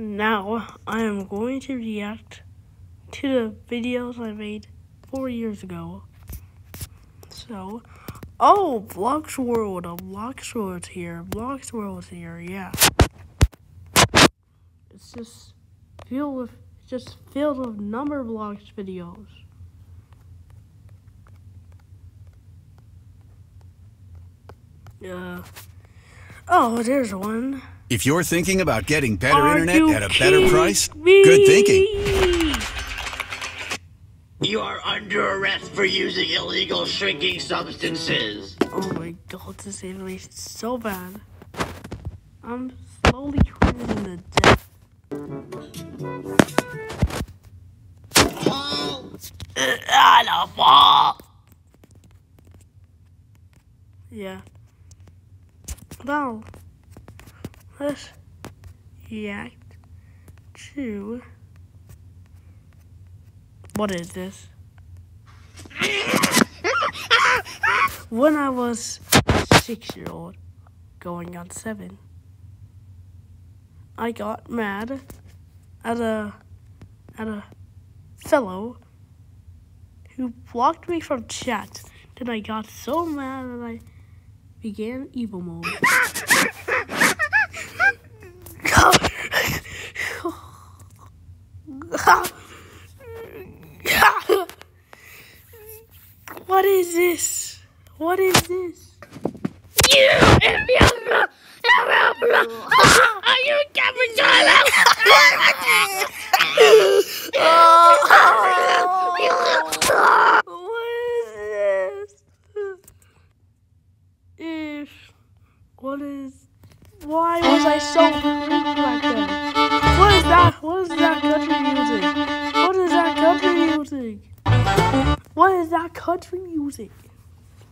Now, I am going to react to the videos I made four years ago. So, oh, Vlogs World, Vlogs World here, Vlogs World here, yeah. It's just filled with, just filled with Numberblocks videos. Uh, oh, there's one. If you're thinking about getting better Are internet at a better price, me? good thinking. You are under arrest for using illegal shrinking substances. Oh my god, this animation is so bad. I'm slowly cruising to death. Ah, the ball. Yeah. Now, let's react to. What is this? when I was six year old, going on seven, I got mad at a at a fellow who blocked me from chat. Then I got so mad that I began evil mode. what is this? What is this? You! Are you What is this? If what is why was I so freaked back then? What is that? What is that country music? What is that country music? What is that country music?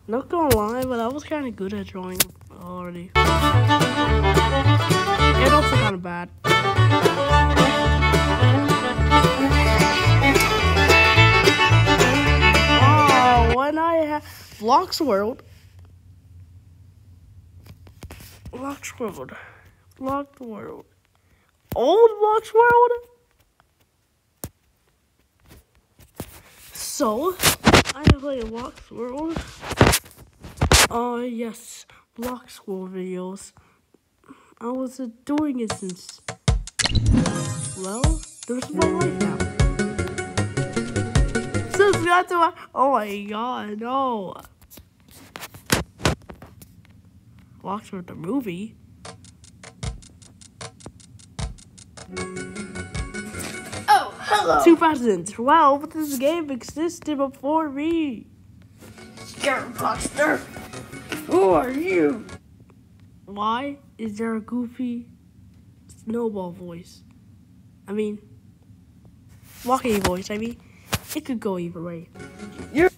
Not gonna lie, but I was kind of good at drawing already. And also kind of bad. Oh, when I World. Vlogs World. Vlogs World. Old Vlogs World? So, I play Vlogs World. Oh, yes. Vlogs World videos. I was uh, doing it since. Well, there's my life now. Subscribe to my. Oh my god, no. Vlogs World the movie. Oh, hello. 2012, this game existed before me. Scarebuster. Who are you? Why is there a goofy snowball voice? I mean, walking voice, I mean, it could go either way. You're...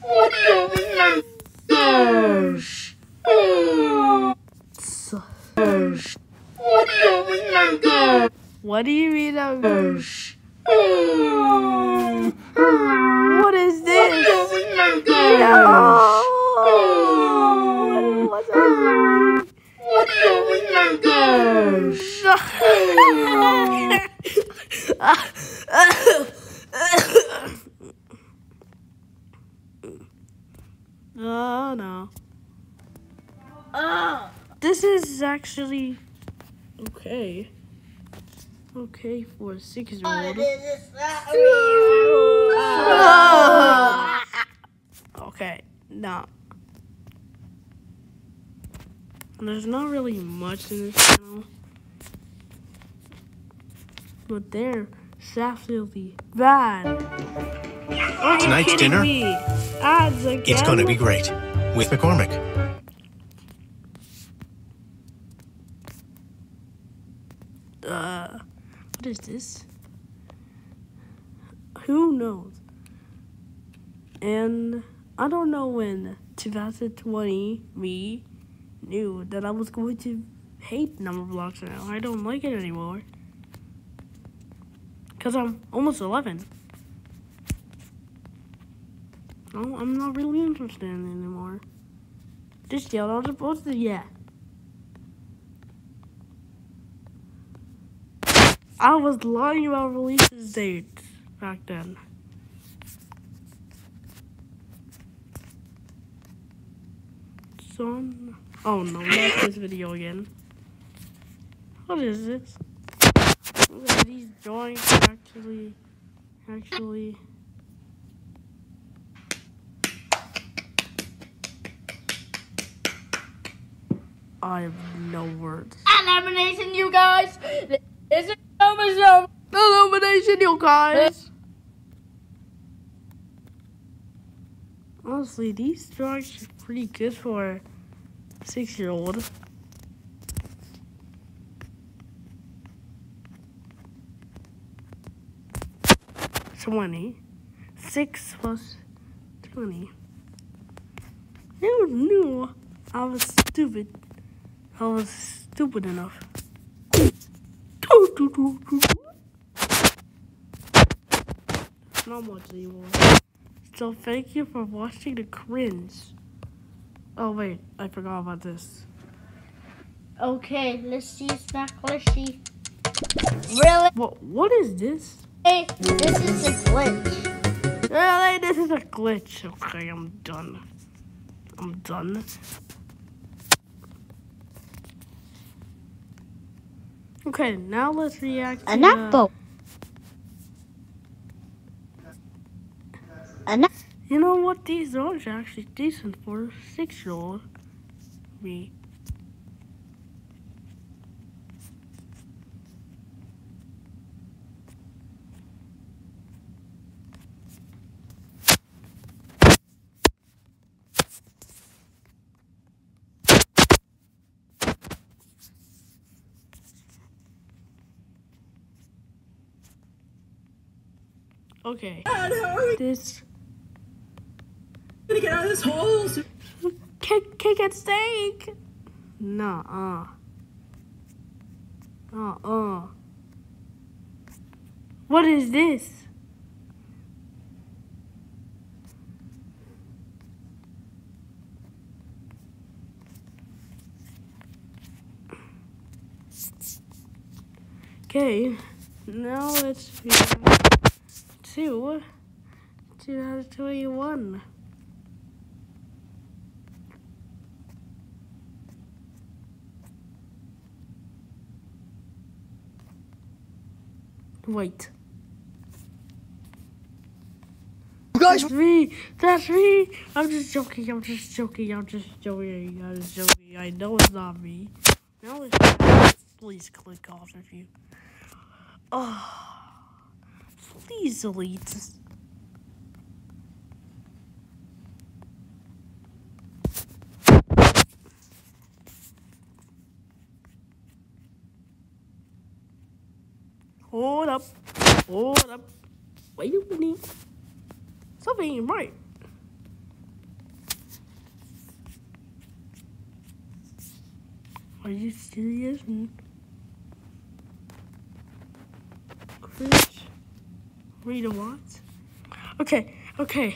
What do you mean? Gosh. So, What do you mean? Gosh. what do you mean? I'm What is this? Oh, what's happening? What do you oh no. Ah. This is actually okay. Okay for a six year old. Okay, now. There's not really much in this channel. But they're absolutely bad. Tonight's dinner? Me? Ads again? It's gonna be great. With McCormick. Uh, what is this? Who knows? And I don't know when 2020 me knew that I was going to hate number blocks now. I don't like it anymore. Because I'm almost 11. No, I'm not really interested in anymore. Just yelled out supposed to, yeah. I was lying about releases dates back then. Son. Oh no, not this video again. What is this? Okay, these drawings actually, actually. I have no words. Elimination, you guys. This is Illumination. Illumination, you guys. Honestly, these drawings are pretty good for a six-year-old. Twenty. Six plus twenty. Who knew I was stupid? I was stupid enough. Not much anymore. So thank you for watching the cringe. Oh wait, I forgot about this. Okay, let's see. See. Really? What what is this? Hey, this is a glitch. Really? This is a glitch. Okay, I'm done. I'm done. Okay, now let's react to An apple. An You know what? These are actually decent for a six-year-old. Me. Okay. This gonna get out of this hole. Kick, kick at stake. Nah, uh. Uh, uh. What is this? Okay, now let's to 2021. Wait. That's me. That's me. I'm just joking. I'm just joking. I'm just joking. I'm just joking. I know it's not me. It's please click off if you. Oh, please delete. Hold up. Hold up. Wait a minute. Something ain't right. Are you serious? Chris? Rita Watts? Okay, okay.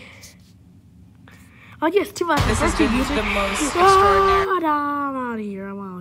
Oh yes, too much. This been the most Oh, extraordinary. I'm out of here. I'm out.